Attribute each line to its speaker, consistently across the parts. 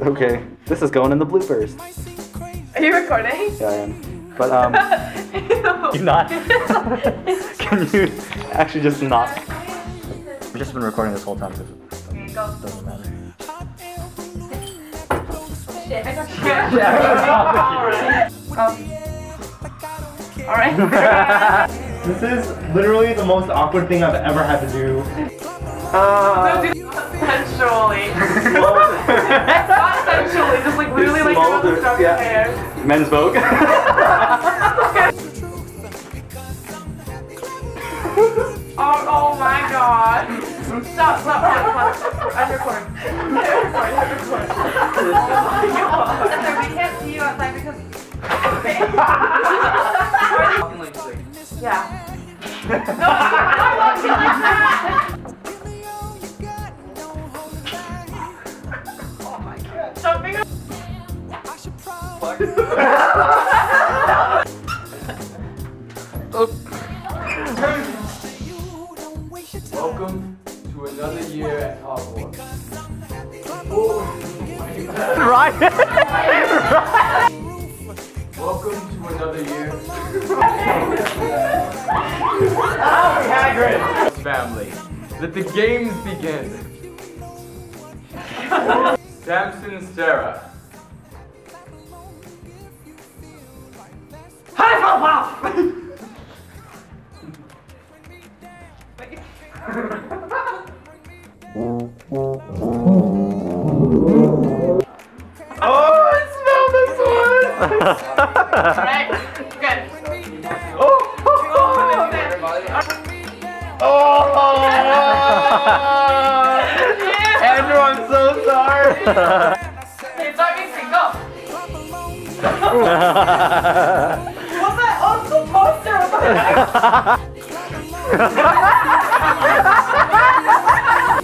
Speaker 1: Okay, this is going in the bloopers.
Speaker 2: Are you recording?
Speaker 1: Yeah, I am. But um, you not? Can you actually just not? We've just been recording this whole time. so
Speaker 2: Okay, go.
Speaker 1: Doesn't matter.
Speaker 2: Shit, I got you. Um. Alright.
Speaker 3: This is literally the most awkward thing I've ever had to do.
Speaker 1: Uh,
Speaker 2: Sensually. Not literally like
Speaker 1: Small
Speaker 2: your little
Speaker 1: boots,
Speaker 2: stuff
Speaker 1: yeah.
Speaker 2: hair.
Speaker 1: Men's Vogue.
Speaker 2: Oh, oh my god. Stop, stop, stop, stop. I'm recording. I'm recording, I'm recording. Spencer, we can't see you outside because... Yeah. No, I'm walking like that.
Speaker 4: Welcome to another year at Hogwarts.
Speaker 1: right.
Speaker 4: Welcome to another year.
Speaker 3: Hagrid!
Speaker 4: Family. Let the games begin. Samson Sarah.
Speaker 3: I'm so sorry!
Speaker 2: Start mixing, go. What's that on the poster?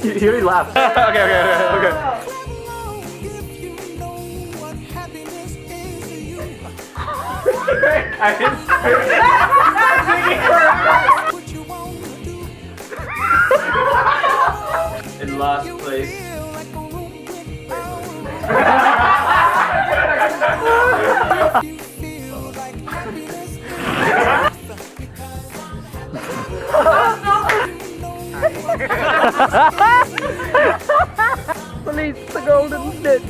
Speaker 1: he he already laughed. okay, okay, okay, okay.
Speaker 3: I didn't
Speaker 4: In last place.
Speaker 1: Release the golden snitch.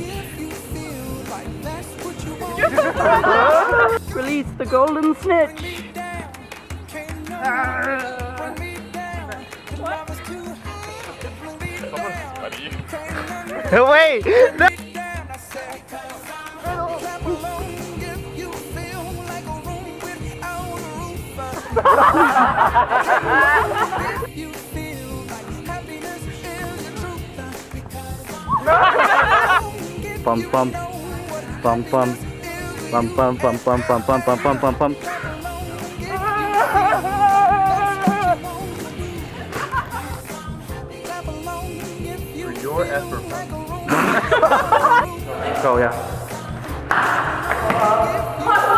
Speaker 1: Release the golden snitch. Wait! Bum bum bum bum bum bum bum bum bum bum bum bum bum bum.
Speaker 4: For your effort.
Speaker 1: Go yeah.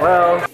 Speaker 1: Well,